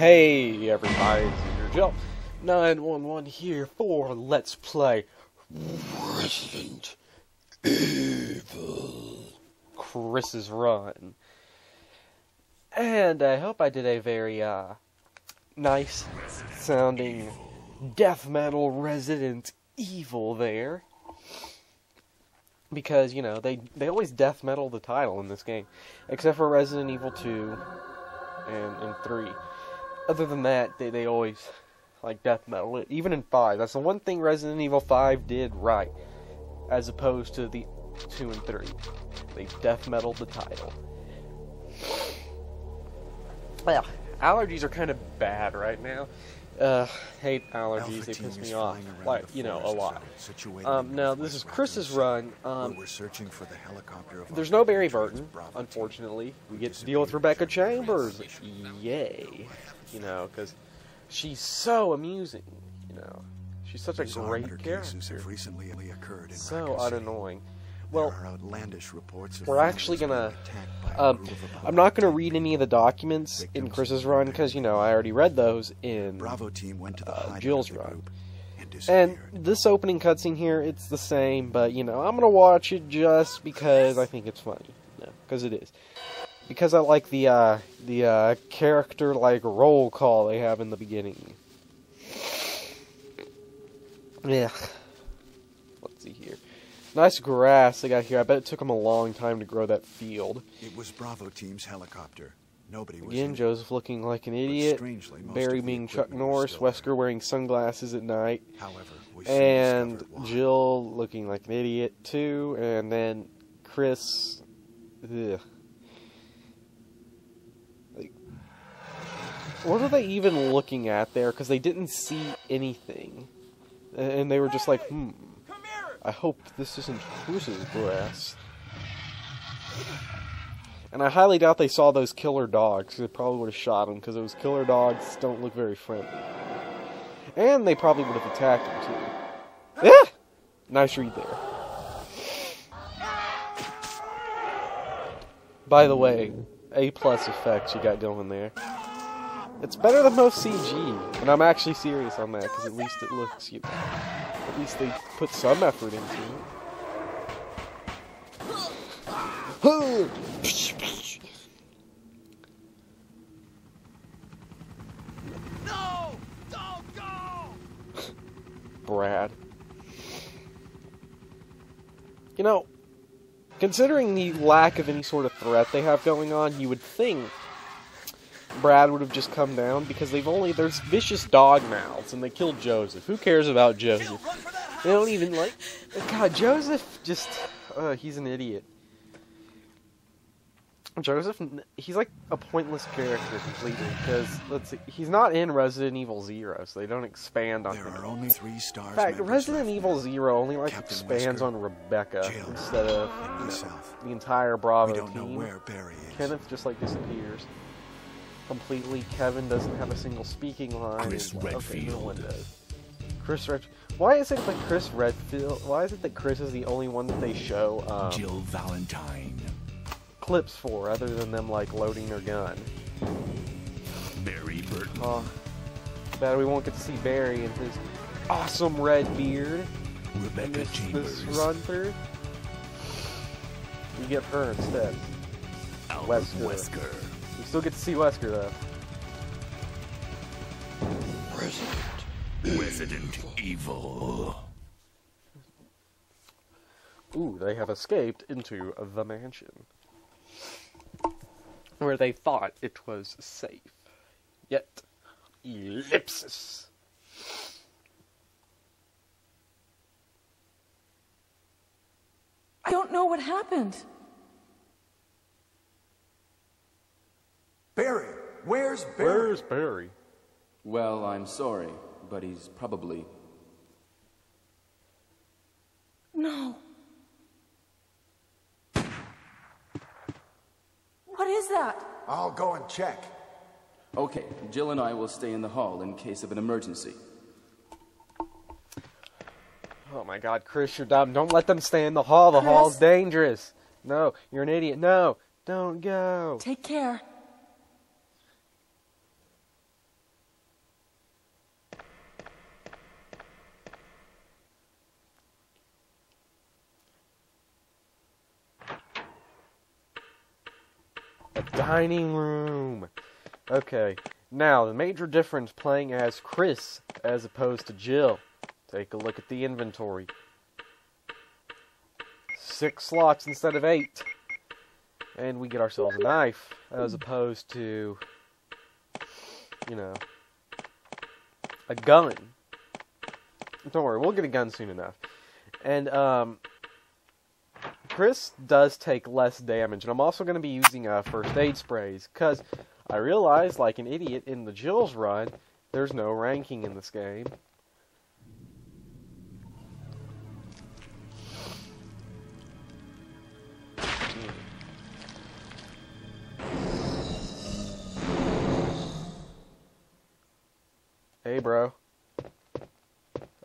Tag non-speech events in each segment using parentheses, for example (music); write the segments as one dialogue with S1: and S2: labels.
S1: Hey everybody, it's your Joe 911 here for Let's Play Resident Evil Chris's Run. And I hope I did a very uh, nice sounding death metal Resident Evil there. Because, you know, they, they always death metal the title in this game. Except for Resident Evil 2 and, and 3 other than that, they, they always like death metal. Even in five, that's the one thing Resident Evil Five did right, as opposed to the two and three. They death metal the title. (sighs) Well, allergies are kind of bad right now. Uh, hate allergies. They piss me off. Like you know, a lot. Um, now this is Chris's run. Um,
S2: we're searching for the helicopter of
S1: there's no Barry Burton, unfortunately. We get to deal with Rebecca Chambers. Yay. You know, because she's so amusing. You know, she's such a great character.
S2: recently occurred in
S1: So unannoying. Well,
S2: are outlandish reports of
S1: we're actually gonna.
S2: being attacked by a
S1: Um, I'm not going to read any of the documents in Chris's run because you know I already read those in.
S2: Bravo team went to the
S1: uh, Jill's run.
S2: group and
S1: And this opening cutscene here, it's the same, but you know I'm gonna watch it just because I think it's funny. No, because it is. Because I like the uh, the uh, character like roll call they have in the beginning. Yeah. Let's see here. Nice grass they got here. I bet it took them a long time to grow that field.
S2: It was Bravo team's helicopter. Nobody was
S1: Again,
S2: in.
S1: Joseph looking like an idiot.
S2: strangely,
S1: Barry being Chuck Norris.
S2: still there.
S1: Wesker wearing sunglasses at night.
S2: However, we
S1: and. Jill looking like an idiot too, and then Chris. Ugh. Like, what are they even looking at there? Because they didn't see anything, and they were just like, "Hmm, I hope this isn't Cruz's grass." And I highly doubt they saw those killer dogs. They probably would have shot them because those killer dogs don't look very friendly. And they probably would have attacked him too. Yeah! Nice read there. By the way, A plus effects you got going there. It's better than most CG, and I'm actually serious on that because at least it looks, you know, at least they put some effort into it.
S3: No! Don't go!
S1: Brad. You know, considering the lack of any sort of threat they have going on, you would think Brad would have just come down because they've only there's vicious dog mouths and they killed Joseph. Who cares about Joseph?
S3: Run for that
S1: They don't even like God, Joseph just uh, he's an idiot. Joseph, he's like a pointless character completely because let's see, he's not in Resident Evil Zero, so they don't expand on
S2: There
S1: him.
S2: are only three stars.
S1: In fact, Resident Evil
S2: now.
S1: Zero only like
S2: Captain
S1: expands
S2: Wesker,
S1: on Rebecca
S2: Jill,
S1: instead of you know, the entire Bravo
S2: We don't know where Barry is.
S1: Kenneth just like disappears completely. Kevin doesn't have a single speaking line.
S4: Chris
S1: and- okay, no one
S4: Redfield.
S1: does. Chris Red. Why is it that Chris Redfield? Why is it that Chris is the only one that they show um,
S4: Jill Valentine,
S1: clips for, other than them like loading their gun?
S4: Barry Burton,
S1: Oh, bad we won't get to see Barry and his awesome red beard.
S4: Rebecca
S1: this,
S4: Chambers,
S1: this run through. We get her instead.
S4: Albert
S1: Wesker.
S4: Wesker,
S1: We still get to see Wesker though.
S4: Resident Evil.
S1: Ooh, they have escaped into the mansion. Where they thought it was safe. Yet, ellipsis.
S5: I don't know what happened.
S2: Barry, where's Barry?
S1: Where's Barry?
S6: Well, I'm sorry, but he's probably.
S5: No. What is that?
S2: I'll go and check.
S6: Okay, Jill and I will stay in the hall in case of an emergency.
S1: Oh my god, Chris, you're dumb. Don't let them stay in the hall. The
S5: Chris?
S1: hall's dangerous. No, you're an idiot. No, don't go.
S5: Take care.
S1: Dining room. Okay. Now, the major difference playing as Chris as opposed to Jill. Take a look at the inventory. Six slots instead of eight. And we get ourselves a knife as opposed to, you know, a gun. Don't worry, we'll get a gun soon enough. And, um, Chris does take less damage, and I'm also going to be using uh, first aid sprays because I realized, like an idiot in the Jill's run, there's no ranking in this game. Hey, bro.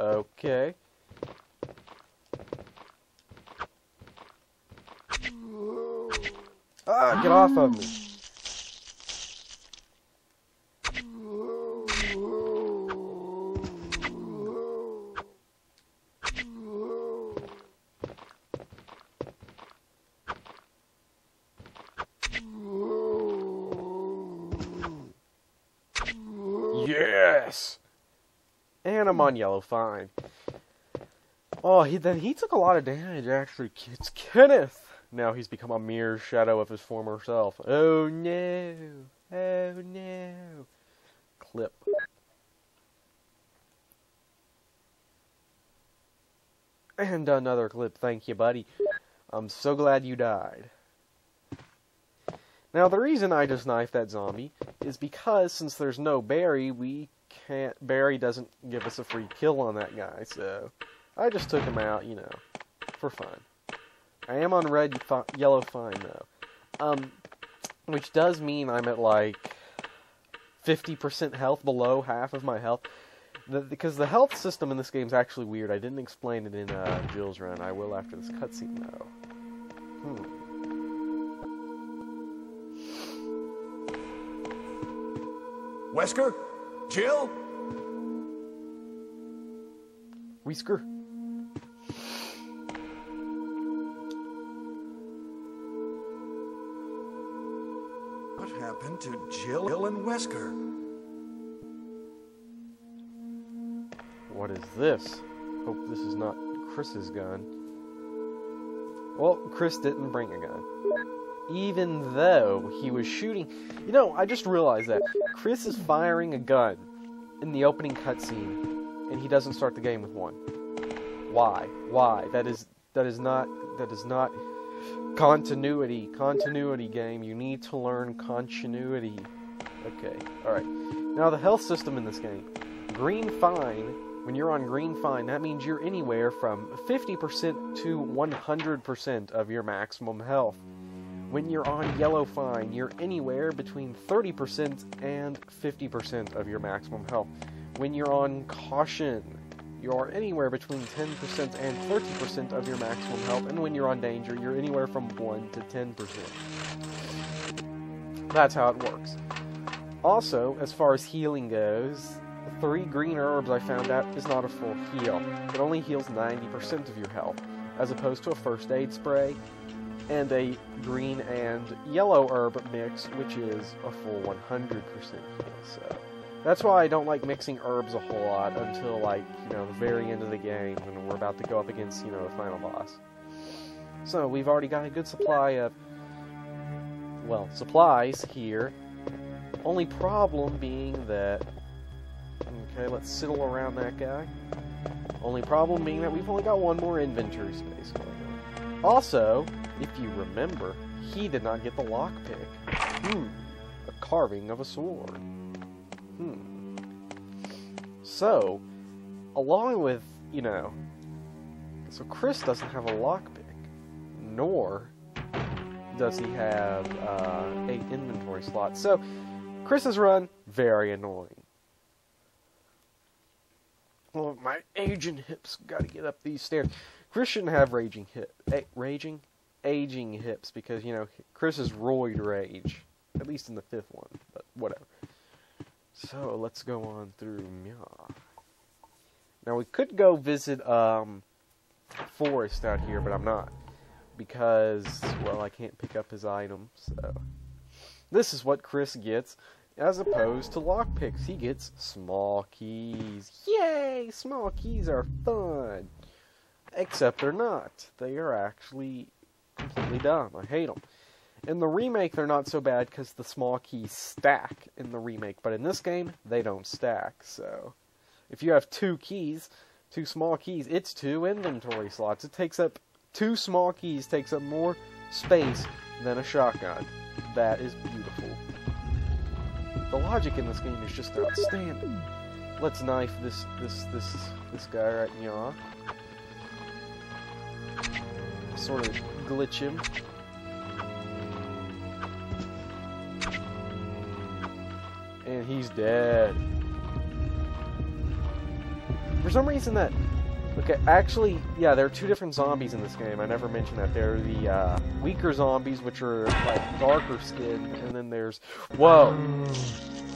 S1: Okay. Ah, off of me. Yes! And I'm on yellow, fine. Oh, he then he took a lot of damage, actually. It's Kenneth! Now he's become a mere shadow of his former self. Oh no! Oh no! Clip. And another clip, thank you, buddy. I'm so glad you died. Now, the reason I just knifed that zombie is because since there's no Barry, we can't. Barry doesn't give us a free kill on that guy, so I just took him out, you know, for fun. I am on red, fi- yellow, fine though, um, which does mean I'm at like 50% health, below half of my health. The, because the health system in this game is actually weird. I didn't explain it in uh, Jill's run. I will after this cutscene though. Hmm.
S2: Wesker? Jill?
S1: Whisker.
S2: To Jill and Wesker?
S1: What is this? Hope this is not Chris's gun. Well, Chris didn't bring a gun. Even though he was shooting. You know, I just realized that. Chris is firing a gun in the opening cutscene, and he doesn't start the game with one. Why? Why? That is that is not that is not continuity. Continuity game. You need to learn continuity. Okay. Alright. Now the health system in this game. Green fine when you're on green fine, that means you're anywhere from 50% to 100% of your maximum health. When you're on yellow fine, you're anywhere between 30% and 50% of your maximum health. When you're on caution, you're anywhere between 10% and 30% of your maximum health. And when you're on danger, you're anywhere from 1 to 10%. That's how it works. Also, as far as healing goes, three green herbs I found out is not a full heal. It only heals 90% of your health, as opposed to a first aid spray and a green and yellow herb mix, which is a full 100% heal. So that's why I don't like mixing herbs a whole lot until like you know the very end of the game when we're about to go up against you know the final boss. So we've already got a good supply of well supplies here. Only problem being that Okay, let's sidle around that guy. Only problem being that we've only got one more inventory space going on. Also, if you remember, he did not get the lockpick. Hmm. A carving of a sword. Hmm. So, along with, you know, so Chris doesn't have a lockpick, nor does he have uh, inventory slots. So, Chris's run, very annoying. Well, my aging hips got to get up these stairs. Chris shouldn't have raging hip, a- raging, aging hips because you know Chris is roid rage, at least in the fifth one. But whatever. So let's go on through Mia. Now we could go visit um, Forest out here, but I'm not because well I can't pick up his items. So This is what Chris gets as opposed to lockpicks. He gets small keys. Yay! Small keys are fun. Except they're not. They are actually completely dumb. I hate them. In the remake, they're not so bad because the small keys stack in the remake, but in this game, they don't stack. So, if you have two keys, two small keys, it's two inventory slots. It takes up two small keys, takes up more space than a shotgun. That is beautiful. The logic in this game is just outstanding. Let's knife this this this this guy right eye. Sort of glitch him. He's dead. For some reason that Okay, actually, yeah, there are two different zombies in this game. I never mentioned that. There are the uh, weaker zombies, which are like darker skin, and then there's whoa,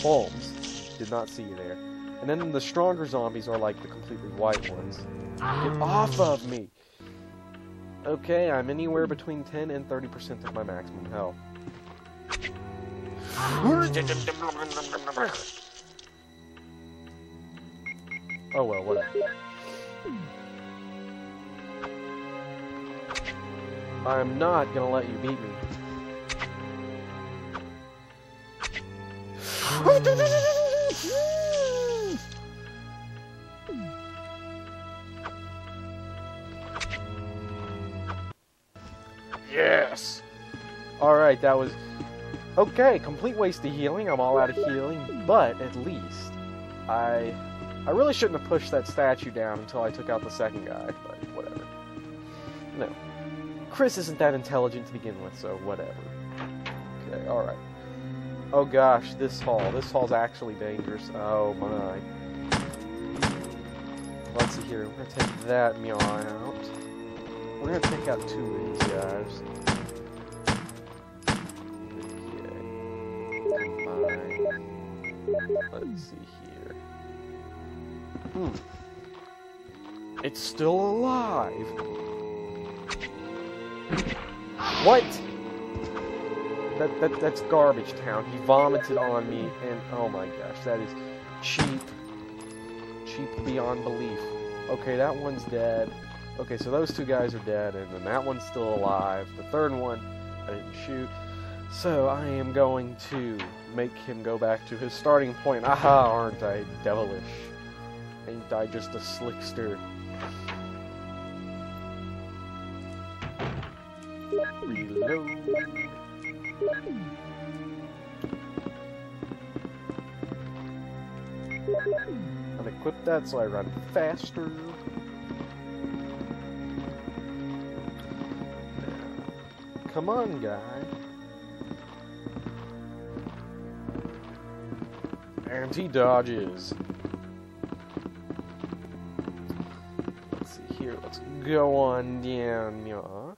S1: Holmes. Did not see you there. And then the stronger zombies are like the completely white ones. Get off of me! Okay, I'm anywhere between 10 and 30% of my maximum health. Oh well, whatever. I'm not gonna let you beat me. Yes! Alright, that was... Okay, complete waste of healing. I'm all out of healing. But, at least, I... I really shouldn't have pushed that statue down until I took out the second guy, but whatever. No. Chris isn't that intelligent to begin with, so whatever. Okay, alright. Oh gosh, this hall. This hall's actually dangerous. Oh my. Let's see here. We're gonna take that meow out. We're gonna take out two of these guys. Let's see here. Hmm. It's still alive. What? That, that that's garbage town. He vomited on me and oh my gosh, that is cheap. Cheap beyond belief. Okay, that one's dead. Okay, so those two guys are dead and then that one's still alive. The third one I didn't shoot. So I am going to make him go back to his starting point. Aha, aren't I devilish? Ain't I just a slickster? Reload. Unequip that so I run faster. Come on, guy. He dodges. Let's see here. Let's go on down. Yeah. Oh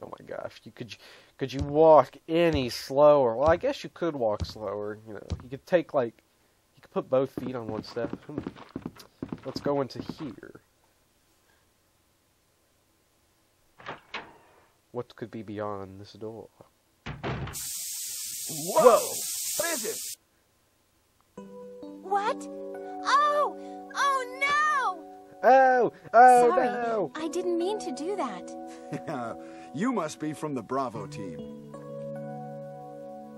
S1: my gosh, you could you could you walk any slower? Well, I guess you could walk slower. You know, you could take like you could put both feet on one step. Hmm. Let's go into here. What could be beyond this door?
S3: Whoa! What is it?
S5: What? Oh! Oh no!
S1: Oh! Oh
S5: Sorry,
S1: no!
S5: I didn't mean to do that. (laughs)
S2: you must be from the Bravo team.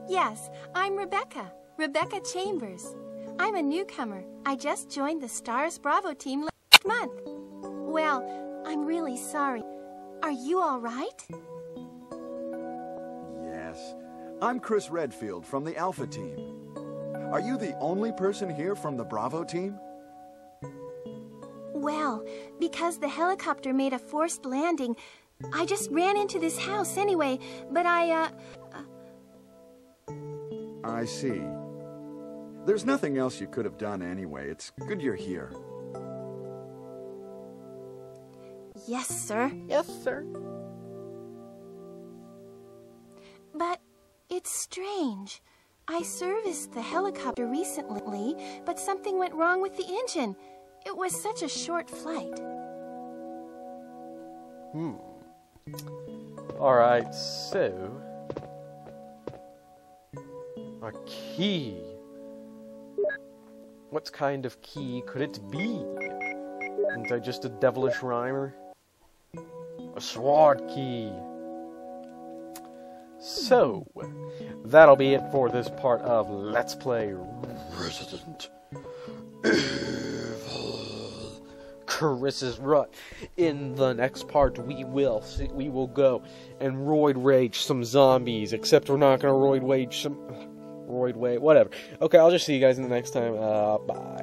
S5: Yes, I'm Rebecca. Rebecca Chambers. I'm a newcomer. I just joined the Stars Bravo team last month. Well, I'm really sorry. Are you all right?
S2: Yes. I'm Chris Redfield from the Alpha team. Are you the only person here from the Bravo team?
S5: Well, because the helicopter made a forced landing, I just ran into this house anyway, but I, uh,
S2: I see. There's nothing else you could have done anyway. It's good you're here.
S5: yes, sir.
S1: Yes, sir.
S5: It's strange. I serviced the helicopter recently, but something went wrong with the engine. It was such a short flight.
S1: Hmm. Alright, so. A key. What kind of key could it be? Isn't I just a devilish rhymer? A sword key. So, that'll be it for this part of Let's Play Resident Evil. Chris's Rut. In the next part, we will see, we will go and roid rage some zombies. Except we're not gonna roid rage some roid wait whatever. Okay, I'll just see you guys in the next time. Uh, bye.